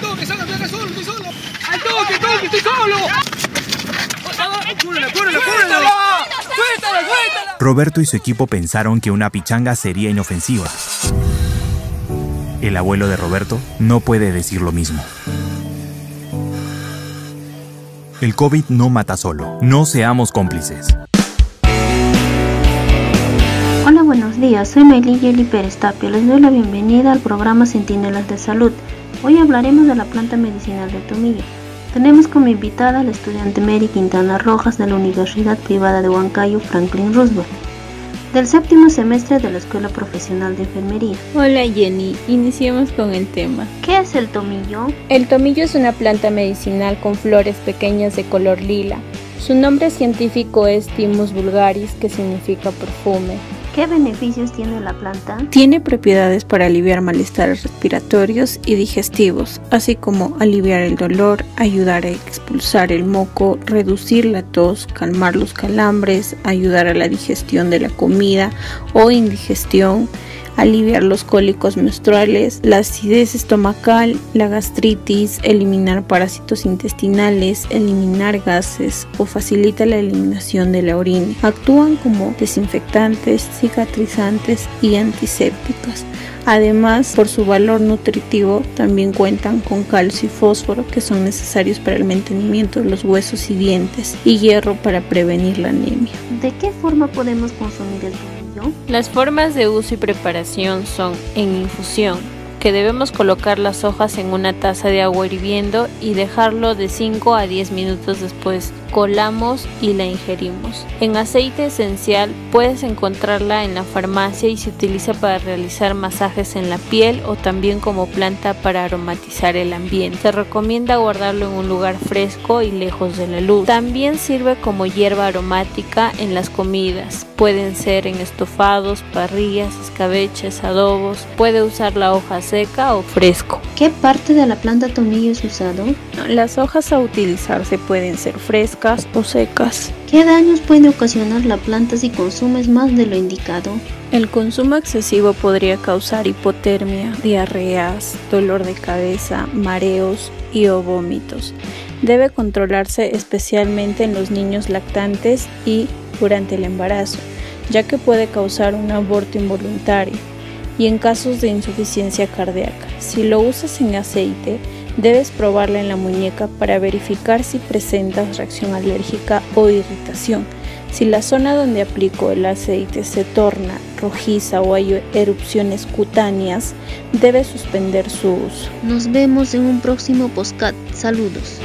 toque, sácate acá solo, estoy solo. Al toque, toque, estoy solo. ¡Apúrala, apúrala, apúrala! ¡Suéltala, suéltala! Roberto y su equipo pensaron que una pichanga sería inofensiva. El abuelo de Roberto no puede decir lo mismo. El COVID no mata solo. No seamos cómplices. Hola, buenos días. Soy Meli Yeli Pérez Tapio. Les doy la bienvenida al programa Centinelas de Salud. Hoy hablaremos de la planta medicinal del tomillo. Tenemos como invitada a la estudiante Mary Quintana Rojas de la Universidad Privada de Huancayo Franklin Roosevelt del séptimo semestre de la Escuela Profesional de Enfermería. Hola Jenny, iniciemos con el tema. ¿Qué es el tomillo? El tomillo es una planta medicinal con flores pequeñas de color lila. Su nombre científico es Thymus vulgaris, que significa perfume. ¿Qué beneficios tiene la planta? Tiene propiedades para aliviar malestares respiratorios y digestivos, así como aliviar el dolor, ayudar a expulsar el moco, reducir la tos, calmar los calambres, ayudar a la digestión de la comida o indigestión, aliviar los cólicos menstruales, la acidez estomacal, la gastritis, eliminar parásitos intestinales, eliminar gases o facilita la eliminación de la orina. Actúan como desinfectantes, cicatrizantes y antisépticos. Además, por su valor nutritivo, también cuentan con calcio y fósforo que son necesarios para el mantenimiento de los huesos y dientes y hierro para prevenir la anemia. ¿De qué forma podemos consumir? Las formas de uso y preparación son en infusión, que debemos colocar las hojas en una taza de agua hirviendo y dejarlo de 5 a 10 minutos después. Colamos y la ingerimos. En aceite esencial puedes encontrarla en la farmacia y se utiliza para realizar masajes en la piel o también como planta para aromatizar el ambiente. Se recomienda guardarlo en un lugar fresco y lejos de la luz. También sirve como hierba aromática en las comidas. Pueden ser en estofados, parrillas, escabeches, adobos. Puede usar la hoja seca o fresco. ¿Qué parte de la planta tomillo es usado? Las hojas a utilizarse pueden ser frescas o secas. ¿Qué daños puede ocasionar la planta si consumes más de lo indicado? El consumo excesivo podría causar hipotermia, diarreas, dolor de cabeza, mareos y o vómitos. Debe controlarse especialmente en los niños lactantes y durante el embarazo, ya que puede causar un aborto involuntario y en casos de insuficiencia cardíaca. Si lo usas en aceite, debes probarla en la muñeca para verificar si presentas reacción alérgica o irritación. Si la zona donde aplico el aceite se torna rojiza o hay erupciones cutáneas, debes suspender su uso. Nos vemos en un próximo postcat. Saludos.